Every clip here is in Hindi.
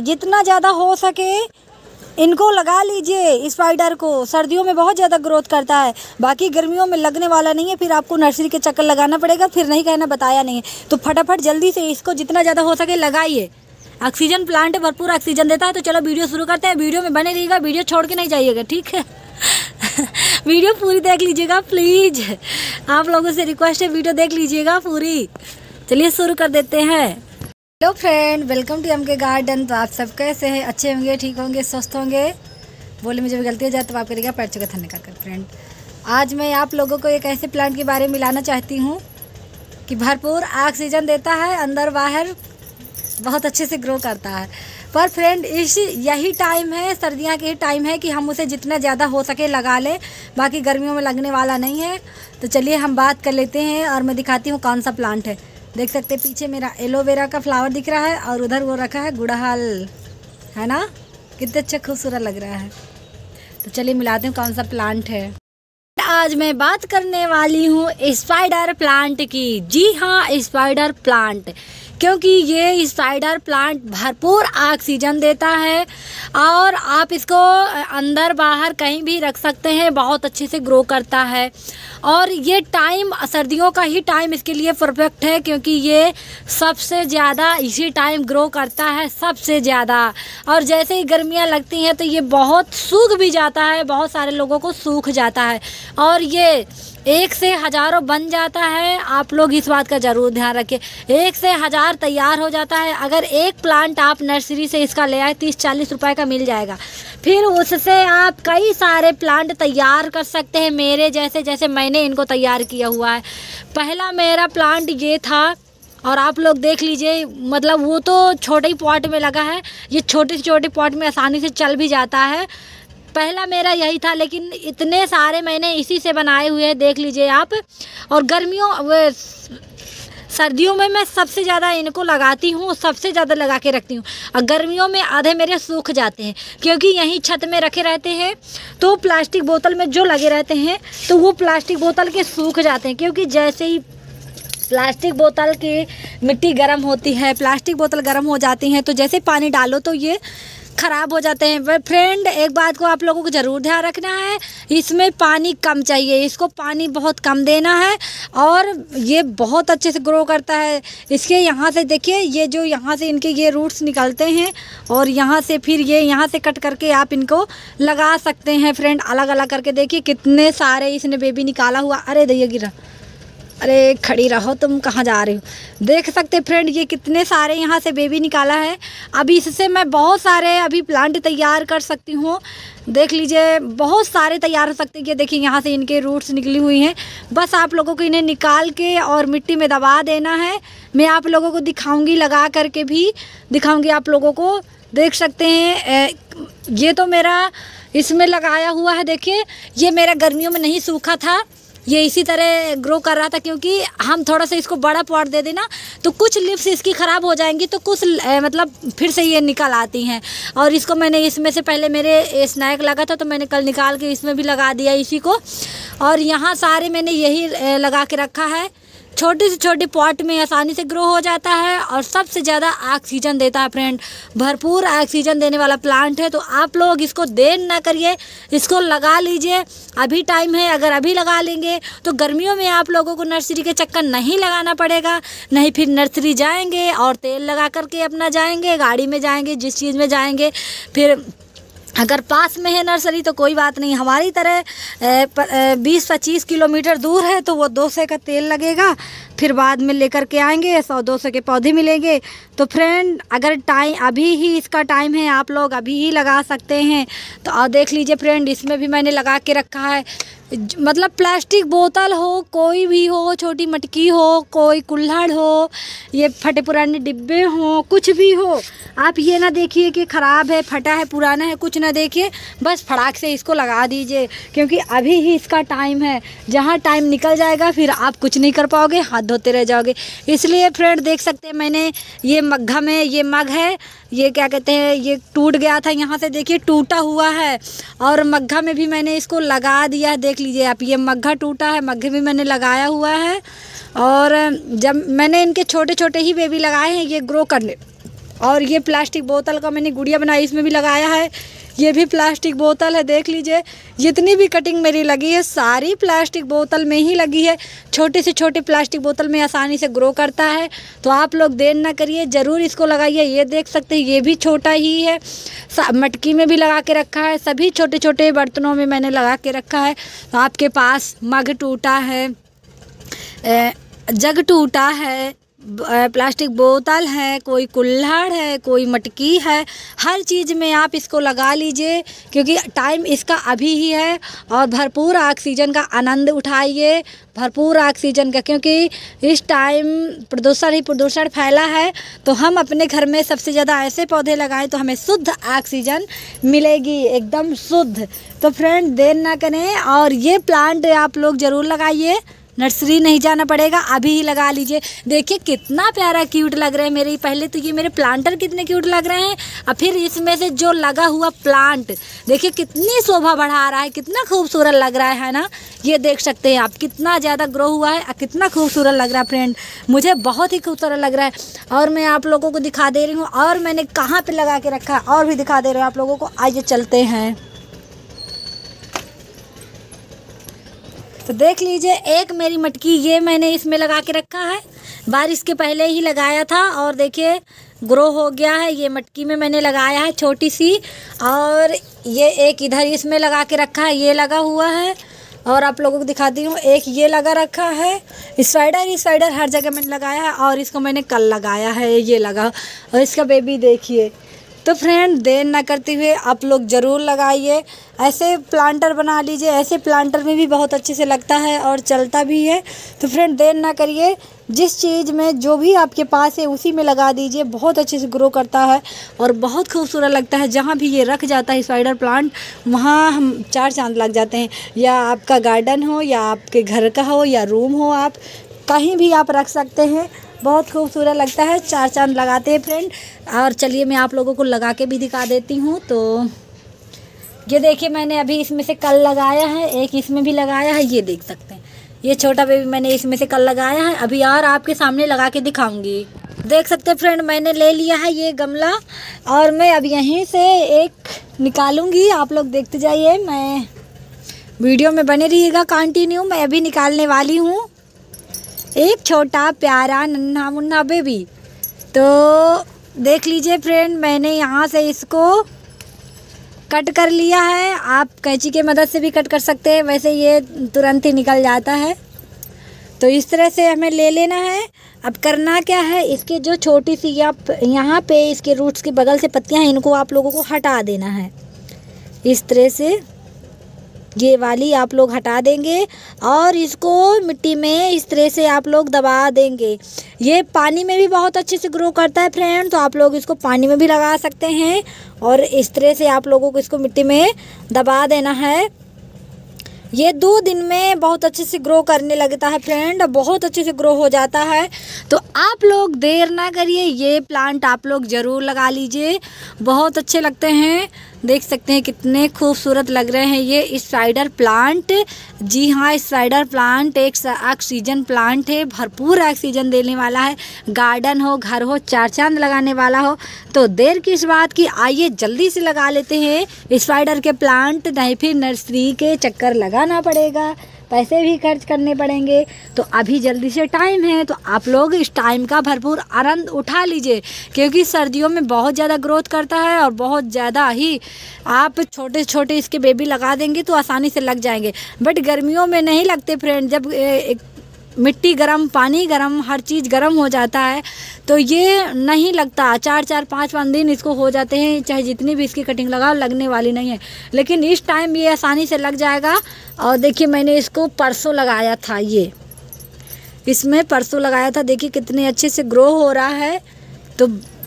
जितना ज़्यादा हो सके, इनको लगा लीजिए। स्पाइडर को सर्दियों में बहुत ज़्यादा ग्रोथ करता है। बाकी गर्मियों में लगने वाला नहीं है, फिर आपको नर्सरी के चक्कर लगाना पड़ेगा, फिर नहीं कहना, बताया नहीं है। तो फटाफट जल्दी से इसको जितना ज़्यादा हो सके लगाइए। ऑक्सीजन प्लांट भरपूर ऑक्सीजन देता है तो चलो वीडियो शुरू करते हैं। वीडियो में बने रहिएगा वीडियो छोड़ के नहीं जाइएगा, ठीक है? वीडियो पूरी देख लीजिएगा प्लीज़ आप लोगों से रिक्वेस्ट है वीडियो देख लीजिएगा पूरी। चलिए शुरू कर देते हैं। Hello friend, welcome to M K garden तो आप सब कैसे हैं? अच्छे होंगे, ठीक होंगे, स्वस्थ होंगे? बोले, मुझे भी गलती हो जाए तो आप करिएगा पैर चुका थाने का कर फ्रेंड। आज मैं आप लोगों को एक ऐसे प्लांट के बारे में मिलाना चाहती हूँ कि भरपूर ऑक्सीजन देता है, अंदर बाहर बहुत अच्छे से ग्रो करता है। पर फ्रेंड, इस यही टाइम है, सर्दियाँ के टाइम है कि हम उसे जितना ज़्यादा हो सके लगा लें। बाकी गर्मियों में लगने वाला नहीं है। तो चलिए हम बात कर लेते हैं और मैं दिखाती हूँ कौन सा प्लांट है। देख सकते हैं, पीछे मेरा एलोवेरा का फ्लावर दिख रहा है और उधर वो रखा है गुड़हल, है ना? कितने अच्छा खूबसूरत लग रहा है। तो चलिए मिलाते हैं कौन सा प्लांट है। आज मैं बात करने वाली हूँ स्पाइडर प्लांट की। जी हाँ स्पाइडर प्लांट क्योंकि ये स्पाइडर प्लांट भरपूर ऑक्सीजन देता है और आप इसको अंदर बाहर कहीं भी रख सकते हैं, बहुत अच्छे से ग्रो करता है। और ये टाइम सर्दियों का ही टाइम इसके लिए परफेक्ट है क्योंकि ये सबसे ज़्यादा, इसी टाइम ग्रो करता है सबसे ज़्यादा। और जैसे ही गर्मियाँ लगती हैं तो ये बहुत सूख भी जाता है, बहुत सारे लोगों को सूख जाता है। और ये एक से हज़ारों बन जाता है। आप लोग इस बात का ज़रूर ध्यान रखें एक से हज़ार तैयार हो जाता है। अगर एक प्लांट आप नर्सरी से इसका ले आए, तीस चालीस रुपए का मिल जाएगा। फिर उससे आप कई सारे प्लांट तैयार कर सकते हैं। मेरे जैसे जैसे मैंने इनको तैयार किया हुआ है। पहला मेरा प्लांट ये था, और आप लोग देख लीजिए मतलब वो तो छोटे ही पॉट में लगा है। ये छोटे से छोटे पॉट में आसानी से चल भी जाता है। पहला मेरा यही था, लेकिन इतने सारे मैंने इसी से बनाए हुए हैं, देख लीजिए आप। और गर्मियों सर्दियों में मैं सबसे ज़्यादा इनको लगाती हूँ, सबसे ज़्यादा लगा के रखती हूँ। और गर्मियों में आधे मेरे सूख जाते हैं, क्योंकि यहीं छत में रखे रहते हैं तो प्लास्टिक बोतल में जो लगे रहते हैं तो वो प्लास्टिक बोतल के सूख जाते हैं, क्योंकि जैसे ही प्लास्टिक बोतल की मिट्टी गर्म होती है, प्लास्टिक बोतल गर्म हो जाती हैं तो जैसे पानी डालो तो ये ख़राब हो जाते हैं। फ्रेंड एक बात को आप लोगों को ज़रूर ध्यान रखना है, इसमें पानी कम चाहिए, इसको पानी बहुत कम देना है और ये बहुत अच्छे से ग्रो करता है। इसके यहाँ से देखिए, ये जो यहाँ से इनके ये रूट्स निकलते हैं और यहाँ से फिर ये यहाँ से कट करके आप इनको लगा सकते हैं। फ्रेंड अलग अलग करके देखिए, कितने सारे इसने बेबी निकाला हुआ। अरे दैया गिरा। अरे, खड़ी रहो, तुम कहाँ जा रहे हो? देख सकते फ्रेंड ये कितने सारे यहाँ से बेबी निकाला है। अभी इससे मैं बहुत सारे, अभी प्लांट तैयार कर सकती हूँ। देख लीजिए, बहुत सारे तैयार हो सकते हैं। ये देखिए, यहाँ से इनके रूट्स निकली हुई हैं। बस आप लोगों को इन्हें निकाल के और मिट्टी में दबा देना है। मैं आप लोगों को दिखाऊँगी, लगा करके भी दिखाऊँगी आप लोगों को। देख सकते हैं ये तो मेरा, इसमें लगाया हुआ है, देखिए। ये मेरा गर्मियों में नहीं सूखा था। ये इसी तरह ग्रो कर रहा था क्योंकि हम थोड़ा सा इसको बड़ा पॉट दे देना तो कुछ लिप्स इसकी ख़राब हो जाएँगी तो कुछ मतलब फिर से ये निकल आती हैं। और इसको मैंने इसमें से पहले मेरे स्नैक लगा था तो मैंने कल निकाल के इसमें भी लगा दिया इसी को। और यहाँ सारे मैंने यही लगा के रखा है। छोटे से छोटे पॉट में आसानी से ग्रो हो जाता है और सबसे ज़्यादा ऑक्सीजन देता है फ्रेंड भरपूर ऑक्सीजन देने वाला प्लांट है तो आप लोग इसको देर ना करिए, इसको लगा लीजिए। अभी टाइम है, अगर अभी लगा लेंगे तो गर्मियों में आप लोगों को नर्सरी के चक्कर नहीं लगाना पड़ेगा। नहीं फिर नर्सरी जाएँगे और तेल लगा करके अपना जाएँगे, गाड़ी में जाएँगे, जिस चीज़ में जाएँगे, फिर अगर पास में है नर्सरी तो कोई बात नहीं। हमारी तरह बीस पच्चीस किलोमीटर दूर है तो वो दो सौ का तेल लगेगा। फिर बाद में लेकर के आएँगे सौ, दो सौ के पौधे मिलेंगे। तो फ्रेंड अगर टाइम अभी ही इसका टाइम है, आप लोग अभी ही लगा सकते हैं। तो और देख लीजिए फ्रेंड इसमें भी मैंने लगा के रखा है। मतलब प्लास्टिक बोतल हो, कोई भी हो, छोटी मटकी हो, कोई कुल्हड़ हो, ये फटे पुराने डिब्बे हो, कुछ भी हो, आप ये ना देखिए कि ख़राब है, फटा है, पुराना है, कुछ ना देखिए, बस फटाक से इसको लगा दीजिए। क्योंकि अभी ही इसका टाइम है। जहाँ टाइम निकल जाएगा, फिर आप कुछ नहीं कर पाओगे, हाथ धोते रह जाओगे। इसलिए फ्रेंड देख सकते हैं मैंने, ये मग्घा में ये मग है, ये क्या कहते हैं, ये टूट गया था, यहाँ से देखिए टूटा हुआ है। और मग्घा में भी मैंने इसको लगा दिया है, देख लीजिए आप, ये मग्घा टूटा है मग्घे में मैंने लगाया हुआ है। और जब मैंने इनके छोटे छोटे ही बेबी लगाए हैं, ये ग्रो करने, और ये प्लास्टिक बोतल का मैंने गुड़िया बनाई, इसमें भी लगाया है। ये भी प्लास्टिक बोतल है, देख लीजिए। जितनी भी कटिंग मेरी लगी है, सारी प्लास्टिक बोतल में ही लगी है। छोटे से छोटे प्लास्टिक बोतल में आसानी से ग्रो करता है। तो आप लोग देर ना करिए, ज़रूर इसको लगाइए। ये देख सकते हैं, ये भी छोटा ही है। मटकी में भी लगा के रखा है। सभी छोटे छोटे बर्तनों में मैंने लगा के रखा है। तो आपके पास मग टूटा है जग टूटा है प्लास्टिक बोतल है, कोई कुल्हड़ है, कोई मटकी है, हर चीज़ में आप इसको लगा लीजिए, क्योंकि टाइम इसका अभी ही है और भरपूर ऑक्सीजन का आनंद उठाइए, भरपूर ऑक्सीजन का, क्योंकि इस टाइम प्रदूषण ही प्रदूषण फैला है तो हम अपने घर में सबसे ज़्यादा ऐसे पौधे लगाएँ तो हमें शुद्ध ऑक्सीजन मिलेगी, एकदम शुद्ध। तो फ्रेंड देर ना करें और ये प्लांट आप लोग ज़रूर लगाइए। नर्सरी नहीं जाना पड़ेगा, अभी ही लगा लीजिए। देखिए, कितना प्यारा क्यूट लग रहा है मेरे। पहले तो ये मेरे प्लांटर कितने क्यूट लग रहे हैं और फिर इसमें से जो लगा हुआ प्लांट देखिए कितनी शोभा बढ़ा रहा है, कितना खूबसूरत लग रहा है ना? ये देख सकते हैं आप, कितना ज़्यादा ग्रो हुआ है, और कितना खूबसूरत लग रहा है फ्रेंड मुझे बहुत ही खूबसूरत लग रहा है, और मैं आप लोगों को दिखा दे रही हूँ, और मैंने कहाँ पर लगा के रखा और भी दिखा दे रही हूँ आप लोगों को। आइए चलते हैं। तो देख लीजिए, एक मेरी मटकी ये मैंने इसमें लगा के रखा है। बारिश के पहले ही लगाया था और देखिए ग्रो हो गया है। ये मटकी में मैंने लगाया है छोटी सी और ये एक इधर इसमें लगा के रखा है, ये लगा हुआ है। और आप लोगों को दिखाती हूँ, एक ये लगा रखा है। स्पाइडर स्पाइडर हर जगह मैंने लगाया है और इसको मैंने कल लगाया है, ये लगा। और इसका बेबी देखिए तो फ्रेंड देर ना करते हुए आप लोग ज़रूर लगाइए। ऐसे प्लांटर बना लीजिए, ऐसे प्लांटर में भी बहुत अच्छे से लगता है और चलता भी है। तो फ्रेंड देर ना करिए। जिस चीज़ में जो भी आपके पास है, उसी में लगा दीजिए। बहुत अच्छे से ग्रो करता है और बहुत खूबसूरत लगता है। जहाँ भी ये रख जाता है स्पाइडर प्लांट वहाँ हम चार चाँद लग जाते हैं। या आपका गार्डन हो, या आपके घर का हो, या रूम हो आप, कहीं भी आप रख सकते हैं। बहुत खूबसूरत लगता है। चार चाँद लगाते हैं फ्रेंड और चलिए मैं आप लोगों को लगा के भी दिखा देती हूँ। तो ये देखिए मैंने अभी इसमें से कल लगाया है। एक इसमें भी लगाया है। ये देख सकते हैं। ये छोटा बेबी मैंने इसमें से कल लगाया है। अभी और आपके सामने लगा के दिखाऊँगी। देख सकते हैं फ्रेंड मैंने ले लिया है ये गमला। और मैं अब यहीं से एक निकालूँगी। आप लोग देखते जाइए। मैं वीडियो में बने रहिएगा। कंटिन्यू मैं अभी निकालने वाली हूँ। एक छोटा प्यारा नन्हा मुन्ना बेबी तो देख लीजिए फ्रेंड मैंने यहाँ से इसको कट कर लिया है। आप कैंची के मदद से भी कट कर सकते हैं। वैसे ये तुरंत ही निकल जाता है। तो इस तरह से हमें ले लेना है। अब करना क्या है? इसके जो छोटी सी आप यहाँ पे इसके रूट्स के बगल से पत्तियाँ हैं, इनको आप लोगों को हटा देना है। इस तरह से ये वाली आप लोग हटा देंगे और इसको मिट्टी में इस तरह से आप लोग दबा देंगे। ये पानी में भी बहुत अच्छे से ग्रो करता है फ्रेंड तो आप लोग इसको पानी में भी लगा सकते हैं और इस तरह से आप लोगों को इसको मिट्टी में दबा देना है। ये दो दिन में बहुत अच्छे से ग्रो करने लगता है फ्रेंड बहुत अच्छे से ग्रो हो जाता है। तो आप लोग देर ना करिए, ये प्लांट आप लोग ज़रूर लगा लीजिए, बहुत अच्छे लगते हैं। देख सकते हैं कितने खूबसूरत लग रहे हैं ये स्पाइडर प्लांट। जी हाँ स्पाइडर प्लांट एक ऑक्सीजन प्लांट है, भरपूर ऑक्सीजन देने वाला है। गार्डन हो, घर हो, चार चाँद लगाने वाला हो। तो देर किस बात की, आइए जल्दी से लगा लेते हैं। स्पाइडर के प्लांट, नहीं फिर नर्सरी के चक्कर लगाना पड़ेगा। पैसे भी खर्च करने पड़ेंगे। तो अभी जल्दी से टाइम है तो आप लोग इस टाइम का भरपूर आनंद उठा लीजिए, क्योंकि सर्दियों में बहुत ज़्यादा ग्रोथ करता है और बहुत ज़्यादा ही आप छोटे छोटे इसके बेबी लगा देंगे तो आसानी से लग जाएँगे। बट गर्मियों में नहीं लगते फ्रेंड जब एक मिट्टी गर्म, पानी गर्म, हर चीज़ गर्म हो जाता है तो ये नहीं लगता। चार चार, पाँच पाँच दिन इसको हो जाते हैं, चाहे जितनी भी इसकी कटिंग लगाओ, लगने वाली नहीं है। लेकिन इस टाइम ये आसानी से लग जाएगा। और देखिए, मैंने इसको परसों लगाया था ये। इसमें परसों लगाया था। देखिए, कितने अच्छे से ग्रो हो रहा है। तो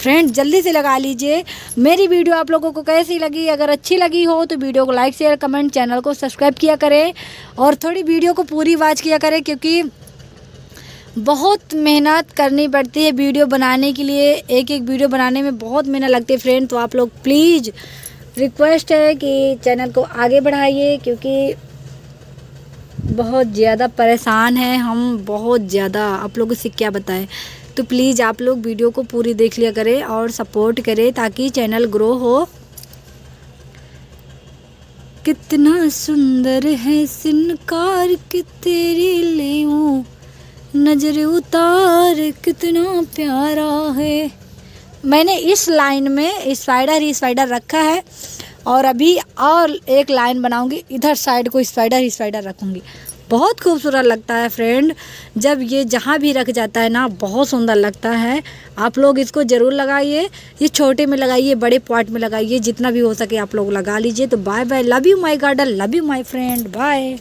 फ्रेंड जल्दी से लगा लीजिए। मेरी वीडियो आप लोगों को कैसी लगी? अगर अच्छी लगी हो तो वीडियो को लाइक शेयर कमेंट चैनल को सब्सक्राइब किया करें। और थोड़ी वीडियो को पूरी वॉच किया करें, क्योंकि बहुत मेहनत करनी पड़ती है वीडियो बनाने के लिए। एक एक वीडियो बनाने में बहुत मेहनत लगती है फ्रेंड तो आप लोग प्लीज़ रिक्वेस्ट है कि चैनल को आगे बढ़ाइए, क्योंकि बहुत ज़्यादा परेशान है हम, बहुत ज़्यादा। आप लोगों से क्या बताएँ? तो प्लीज़ आप लोग वीडियो को पूरी देख लिया करें और सपोर्ट करें, ताकि चैनल ग्रो हो। कितना सुंदर है सिनकार कि तेरी ले नज़र उतार, कितना प्यारा है। मैंने इस लाइन में स्पाइडर ही स्पाइडर रखा है और अभी और एक लाइन बनाऊँगी, इधर साइड को स्पाइडर ही स्पाइडर रखूँगी। बहुत खूबसूरत लगता है फ्रेंड जब ये जहाँ भी रख जाता है ना, बहुत सुंदर लगता है। आप लोग इसको ज़रूर लगाइए, ये छोटे में लगाइए, बड़े पॉट में लगाइए, जितना भी हो सके आप लोग लगा लीजिए। तो bye bye love you my garden love you my friend bye